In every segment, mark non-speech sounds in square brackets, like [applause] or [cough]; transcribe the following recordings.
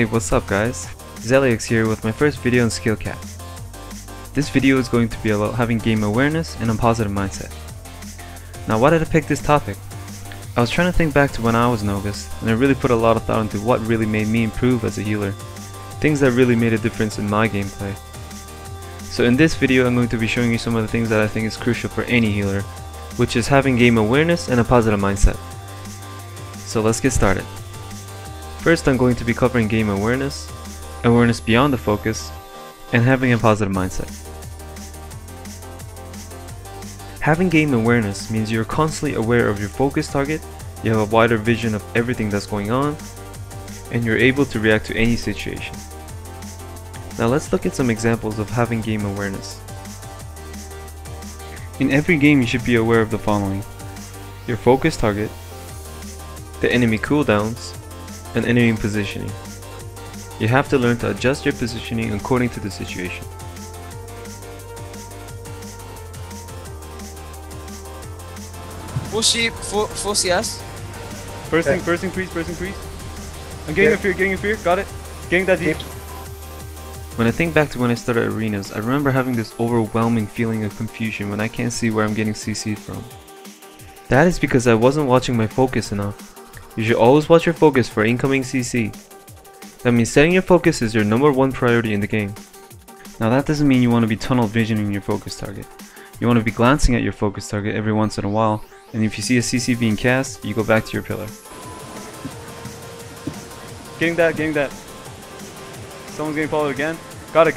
Hey, what's up guys? Zelyx here with my first video on Skillcap. This video is going to be about having game awareness and a positive mindset. Now why did I pick this topic? I was trying to think back to when I was novice, and I really put a lot of thought into what really made me improve as a healer. Things that really made a difference in my gameplay. So in this video I'm going to be showing you some of the things that I think is crucial for any healer, which is having game awareness and a positive mindset. So let's get started. First I'm going to be covering game awareness, awareness beyond the focus, and having a positive mindset. Having game awareness means you're constantly aware of your focus target, you have a wider vision of everything that's going on, and you're able to react to any situation. Now let's look at some examples of having game awareness. In every game you should be aware of the following. Your focus target, the enemy cooldowns, and enemy positioning. You have to learn to adjust your positioning according to the situation. Full sheep, full, full CS. First thing, Okay. first thing, priest, first thing, priest. I'm getting Yeah. a fear, getting a fear, got it. Getting that deep. When I think back to when I started arenas, I remember having this overwhelming feeling of confusion when I can't see where I'm getting CC'd from. That is because I wasn't watching my focus enough. You should always watch your focus for incoming CC. That means setting your focus is your number one priority in the game. Now that doesn't mean you want to be tunnel visioning your focus target. You want to be glancing at your focus target every once in a while, and if you see a CC being cast, you go back to your pillar. Getting that, getting that. Someone's getting followed again. Got it.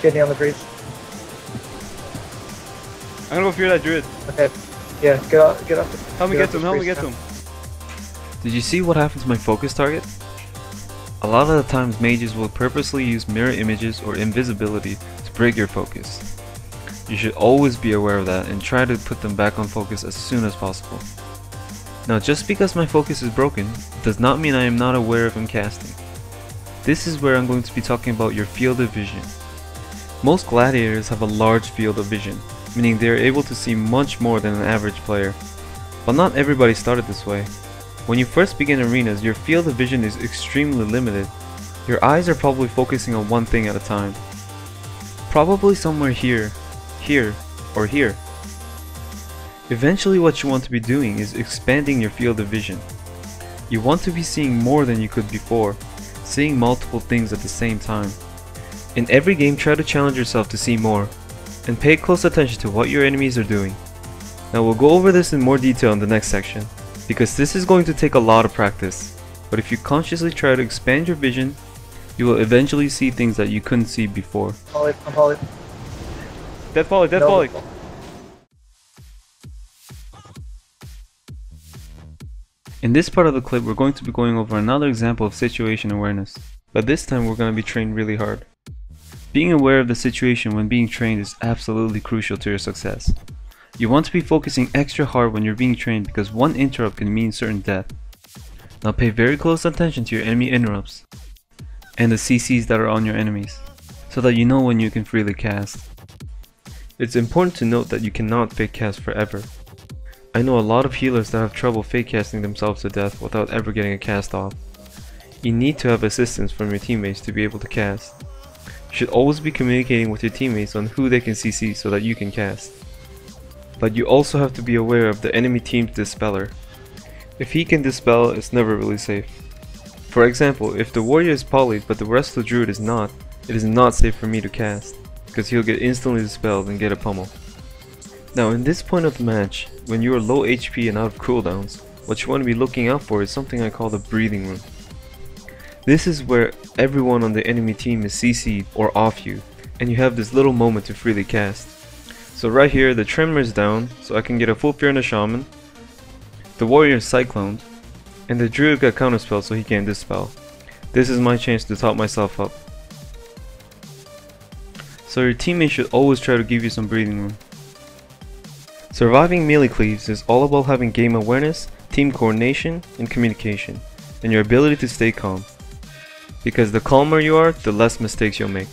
Kidney on the breach. I'm gonna go fear that druid. Okay. Yeah, get off, get off. Help me Get get to him, help me get to him. Did you see what happened to my focus target? A lot of the times mages will purposely use mirror images or invisibility to break your focus. You should always be aware of that and try to put them back on focus as soon as possible. Now just because my focus is broken does not mean I am not aware of him casting. This is where I'm going to be talking about your field of vision. Most gladiators have a large field of vision, meaning they are able to see much more than an average player. But not everybody started this way. When you first begin arenas, your field of vision is extremely limited. Your eyes are probably focusing on one thing at a time. Probably somewhere here, here, or here. Eventually what you want to be doing is expanding your field of vision. You want to be seeing more than you could before, seeing multiple things at the same time. In every game try to challenge yourself to see more, and pay close attention to what your enemies are doing. Now we'll go over this in more detail in the next section, because this is going to take a lot of practice, but if you consciously try to expand your vision, you will eventually see things that you couldn't see before. Poly, I'm poly. Dead volley, dead No. volley. In this part of the clip we're going to be going over another example of situation awareness, but this time we're going to be trained really hard. Being aware of the situation when being trained is absolutely crucial to your success. You want to be focusing extra hard when you're being trained because one interrupt can mean certain death. Now pay very close attention to your enemy interrupts and the CCs that are on your enemies, so that you know when you can freely cast. It's important to note that you cannot fake cast forever. I know a lot of healers that have trouble fake casting themselves to death without ever getting a cast off. You need to have assistance from your teammates to be able to cast. Should always be communicating with your teammates on who they can CC so that you can cast. But you also have to be aware of the enemy team's dispeller. If he can dispel, it's never really safe. For example, if the warrior is polyed but the rest of the druid is not, it is not safe for me to cast, because he'll get instantly dispelled and get a pummel. Now in this point of the match, when you are low HP and out of cooldowns, what you want to be looking out for is something I call the breathing room. This is where everyone on the enemy team is CC'd or off you, and you have this little moment to freely cast. So right here, the Tremor is down, so I can get a full Fear on the Shaman. The Warrior is Cycloned, and the Druid got Counterspell so he can't Dispel. This is my chance to top myself up. So your teammate should always try to give you some breathing room. Surviving melee cleaves is all about having game awareness, team coordination, and communication, and your ability to stay calm. Because the calmer you are, the less mistakes you'll make.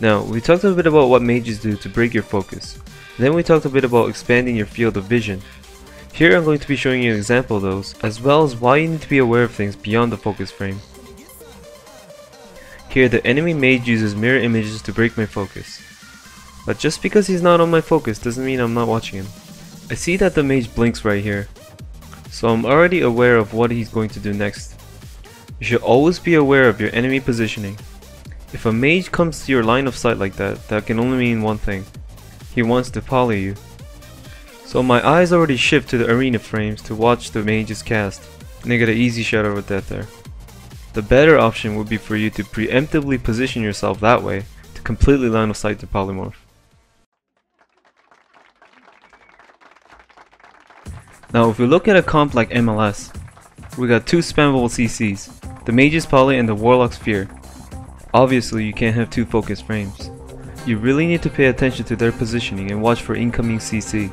Now, we talked a bit about what mages do to break your focus. Then we talked a bit about expanding your field of vision. Here I'm going to be showing you an example of those, as well as why you need to be aware of things beyond the focus frame. Here the enemy mage uses mirror images to break my focus. But just because he's not on my focus doesn't mean I'm not watching him. I see that the mage blinks right here, so I'm already aware of what he's going to do next. You should always be aware of your enemy positioning. If a mage comes to your line of sight like that, that can only mean one thing. He wants to poly you. So my eyes already shift to the arena frames to watch the mages cast, and I get an easy shot over that there. The better option would be for you to preemptively position yourself that way to completely line of sight the polymorph. Now if we look at a comp like MLS, we got two spammable CCs, the Mage's Poly and the Warlock's Fear. Obviously you can't have two focus frames. You really need to pay attention to their positioning and watch for incoming CC.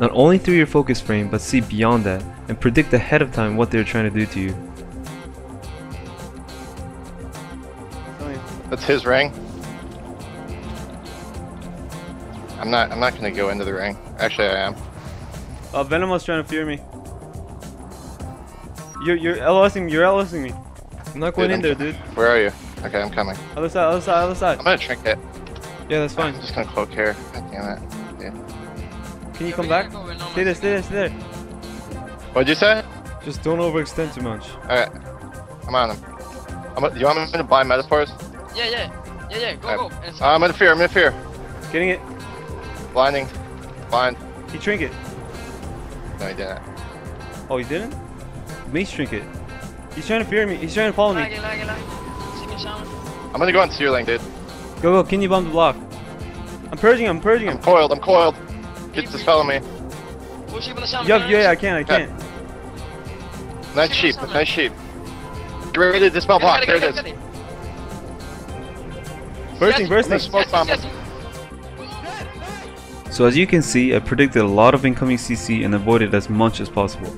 Not only through your focus frame but see beyond that and predict ahead of time what they're trying to do to you. That's his ring. I'm not. I'm not gonna go into the ring. Actually, I am. Uh, Venom was trying to fear me. You're you're LSing you're LSing me. I'm not going Dude, in there I'm- dude. Where are you? Okay, I'm coming. Other side, other side, other side. I'm gonna trinket. Yeah, that's fine. I'm just gonna cloak here. God damn it. Yeah. Can you come back? Stay there, stay there, stay there. What'd you say? Just don't overextend too much. Alright. I'm on him. I'm, you want me to buy metaphors? Yeah, yeah. Yeah, yeah. Go, Alright. go. Uh, I'm in fear. I'm in fear. Getting it. Blinding. Blind. He trinket. No, he didn't. Oh, he didn't? Mace trinket. He's trying to fear me. He's trying to follow me. I'm gonna go on sear lane, dude. Go, go. Can you bomb the block? I'm purging him. I'm purging I'm him. coiled. I'm coiled. Get this fellow me. Push him on the sound. Yeah, yeah, yeah, I can, I can. Nice sheep. Nice sheep. Get ready to dispel block. There it is. Bursting, I'm gonna bursting. smoke bomb him. So as you can see, I predicted a lot of incoming CC and avoided as much as possible.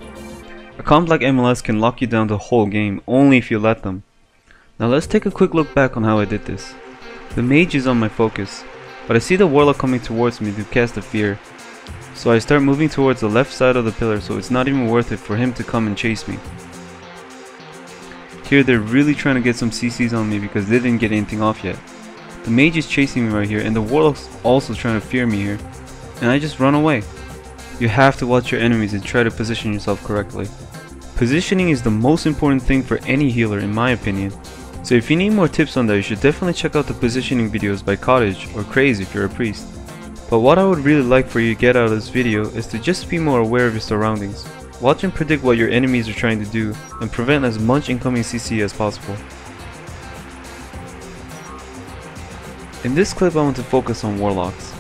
A comp like MLS can lock you down the whole game only if you let them. Now let's take a quick look back on how I did this. The mage is on my focus, but I see the warlock coming towards me to cast a fear. So I start moving towards the left side of the pillar so it's not even worth it for him to come and chase me. Here they're really trying to get some CCs on me because they didn't get anything off yet. The mage is chasing me right here and the warlock's also trying to fear me here and I just run away. You have to watch your enemies and try to position yourself correctly. Positioning is the most important thing for any healer in my opinion. So if you need more tips on that you should definitely check out the positioning videos by Cottage or Craze if you're a priest. But what I would really like for you to get out of this video is to just be more aware of your surroundings. Watch and predict what your enemies are trying to do and prevent as much incoming CC as possible. In this clip I want to focus on warlocks.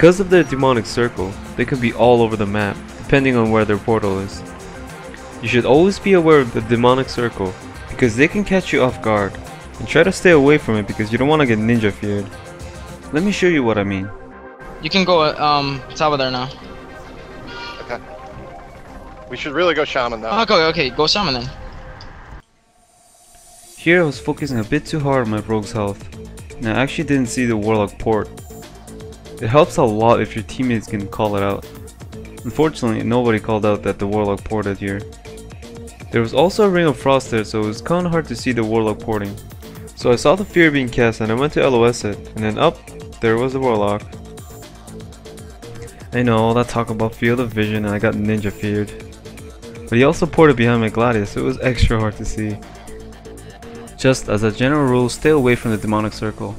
Because of their demonic circle, they can be all over the map, depending on where their portal is. You should always be aware of the demonic circle, because they can catch you off guard, and try to stay away from it because you don't want to get ninja feared. Let me show you what I mean. You can go um top of there now. Okay. We should really go shaman though. Okay, okay, go shaman then. Here I was focusing a bit too hard on my rogue's health, and I actually didn't see the warlock port. It helps a lot if your teammates can call it out. Unfortunately, nobody called out that the warlock ported here. There was also a ring of frost there, so it was kinda hard to see the warlock porting. So I saw the fear being cast and I went to LOS it, and then up, there was the warlock. I know, all that talk about field of vision and I got ninja feared. But he also ported behind my gladius, so it was extra hard to see. Just as a general rule, stay away from the demonic circle.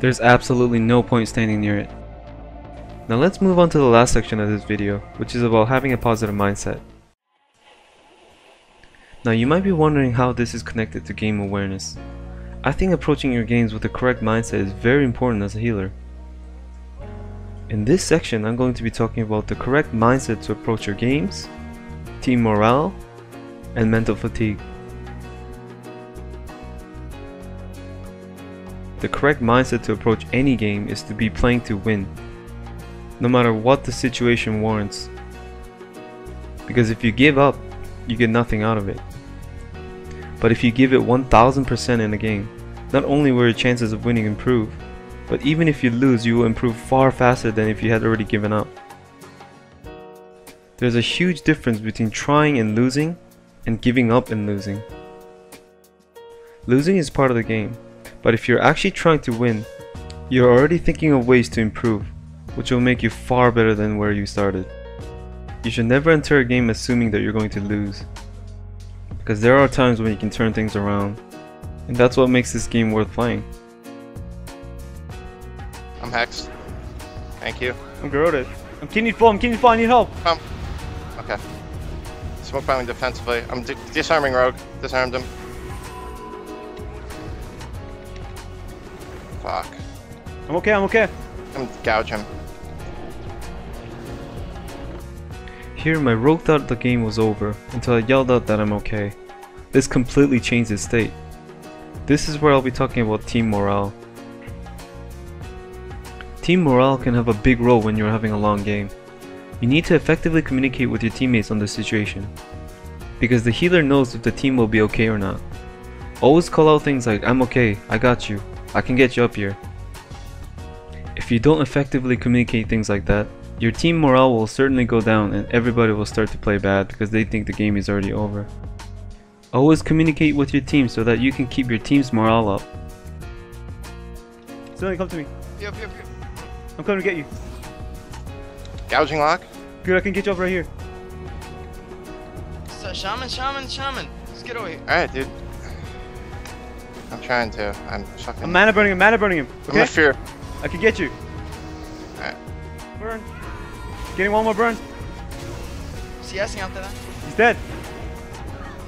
There's absolutely no point standing near it. Now let's move on to the last section of this video, which is about having a positive mindset. Now you might be wondering how this is connected to game awareness. I think approaching your games with the correct mindset is very important as a healer. In this section I'm going to be talking about the correct mindset to approach your games, team morale, and mental fatigue. The correct mindset to approach any game is to be playing to win, no matter what the situation warrants. Because if you give up, you get nothing out of it. But if you give it 1000% in a game, not only will your chances of winning improve, but even if you lose, you will improve far faster than if you had already given up. There's a huge difference between trying and losing, and giving up and losing. Losing is part of the game, but if you're actually trying to win, you're already thinking of ways to improve, which will make you far better than where you started. You should never enter a game assuming that you're going to lose, because there are times when you can turn things around, and that's what makes this game worth playing. I'm hexed. Thank you. I'm corroded. I'm kidney full. I'm kidney full. I need help. Okay. Smoke bombing defensively. I'm di- disarming Rogue. Disarmed him. Fuck. I'm okay. I'm okay. I'm gouging. Here, my rogue thought the game was over until I yelled out that I'm okay. This completely changed his state. This is where I'll be talking about team morale. Team morale can have a big role when you're having a long game. You need to effectively communicate with your teammates on the situation, because the healer knows if the team will be okay or not. Always call out things like, I'm okay, I got you, I can get you up here. If you don't effectively communicate things like that, your team morale will certainly go down and everybody will start to play bad because they think the game is already over. Always communicate with your team so that you can keep your team's morale up. Sterling, come to me. Yo, yo, yo. I'm coming to get you. Gouging lock? Good, I can get you up right here. So, shaman, shaman, shaman. Let's get over here. Alright, dude. I'm trying to. I'm fucking. I'm mana burning him. Mana burning him. I'm Okay. a fear. I can get you. Alright. Burn. Getting one more burn. CSing after that. He's dead.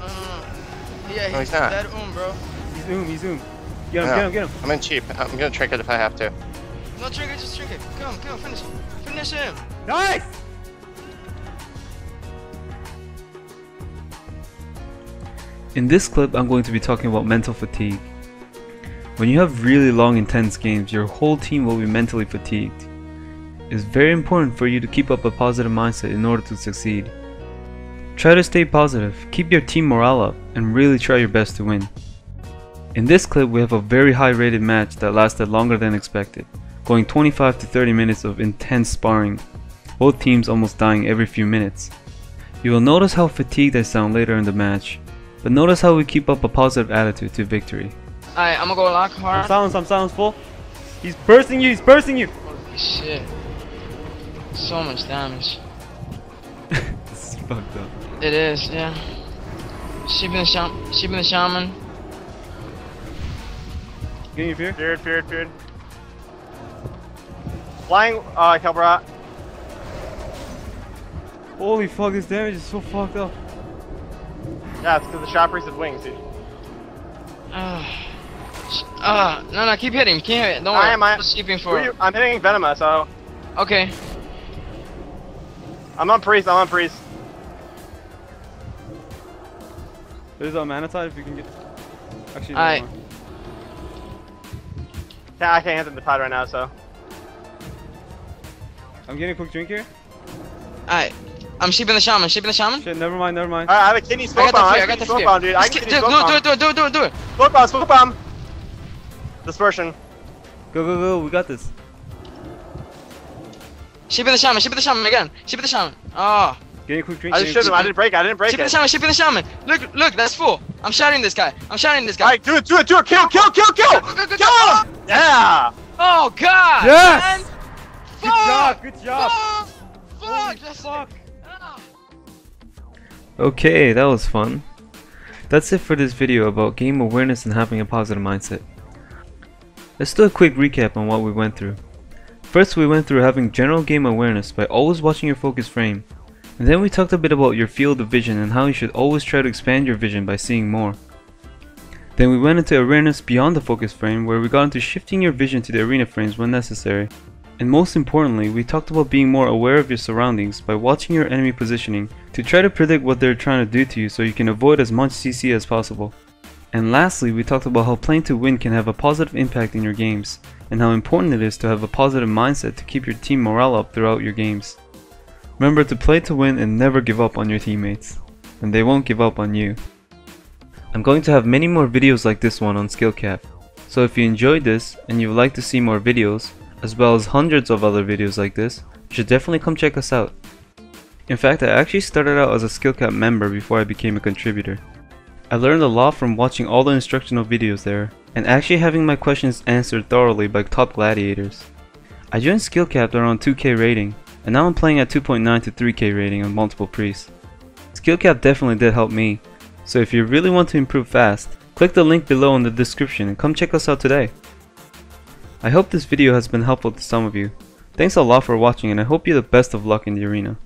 No, no, no. Yeah, No, he's, he's not. dead um, bro. He's zoom. He's zoom. Get him. No. Get him. Get him. I'm in cheap. I'm gonna trinket if I have to. No trigger, just trigger. Kill him, kill him, finish him. Finish him. Nice. In this clip, I'm going to be talking about mental fatigue. When you have really long intense games, your whole team will be mentally fatigued. It's very important for you to keep up a positive mindset in order to succeed. Try to stay positive, keep your team morale up, and really try your best to win. In this clip, we have a very high rated match that lasted longer than expected, going 25 to 30 minutes of intense sparring, both teams almost dying every few minutes. You will notice how fatigued I sound later in the match, but notice how we keep up a positive attitude to victory. Alright, I'm gonna go lock I'm hard. silence. I'm silence full. He's bursting you. He's bursting you. Holy shit. So much damage. [laughs] This is fucked up. It is, yeah. Sheep and the shaman. Sheep and the shaman. Getting your fear. Feared, feared, feared. Flying, uh, Kelbra. Holy fuck! This damage is so fucked up. Yeah, it's because the shot priest has wings, dude. [sighs] Ah, no, no, keep hitting. Keep hitting. Don't worry. I am, I am. Just sheeping for are you? I'm hitting Venema, so Okay. I'm on priest. I'm on priest. There's a mana tide if you can get. Actually, no Alright. more. Can't, I can't hit the tide right now, so. I'm getting a quick drink here. Alright. I'm sheeping the shaman. Sheeping the shaman. Shit, never mind, never mind. Alright, I have a kidney I got the fear. I I got the a smoke fear. bomb, dude. I can ki- kidney do, smoke do, bomb. do, do, do, do it. Smoke bomb, smoke bomb. Dispersion. Go, go, go. We got this. Sheeping the shaman. Sheeping the shaman again. Sheeping the shaman. Oh. Getting a quick drink. I getting just a shoot him. I didn't break it. I didn't break Sheeping the it. shaman. Sheeping the shaman. Look, look, that's full. I'm shouting this guy. I'm shouting this guy. Alright, do it, do it, do it. Kill, kill, kill, kill. Go, go, go, Kill him. Yeah. Oh God. Yes! man. Good Fuck! job. Good job. Fuck! Fuck! That's fuck. Ah. Okay, that was fun. That's it for this video about game awareness and having a positive mindset. Let's do a quick recap on what we went through. First we went through having general game awareness by always watching your focus frame. And then we talked a bit about your field of vision and how you should always try to expand your vision by seeing more. Then we went into awareness beyond the focus frame where we got into shifting your vision to the arena frames when necessary. And most importantly, we talked about being more aware of your surroundings by watching your enemy positioning to try to predict what they're trying to do to you so you can avoid as much CC as possible. And lastly, we talked about how playing to win can have a positive impact in your games, and how important it is to have a positive mindset to keep your team morale up throughout your games. Remember to play to win and never give up on your teammates, and they won't give up on you. I'm going to have many more videos like this one on SkillCap, So if you enjoyed this and you would like to see more videos, as well as hundreds of other videos like this, you should definitely come check us out. In fact, I actually started out as a SkillCap member before I became a contributor. I learned a lot from watching all the instructional videos there, and actually having my questions answered thoroughly by top gladiators. I joined skill SkillCap around 2k rating, and now I'm playing at 2.9 to 3k rating on multiple priests. SkillCap definitely did help me, so if you really want to improve fast, click the link below in the description and come check us out today. I hope this video has been helpful to some of you. Thanks a lot for watching and I hope you the best of luck in the arena.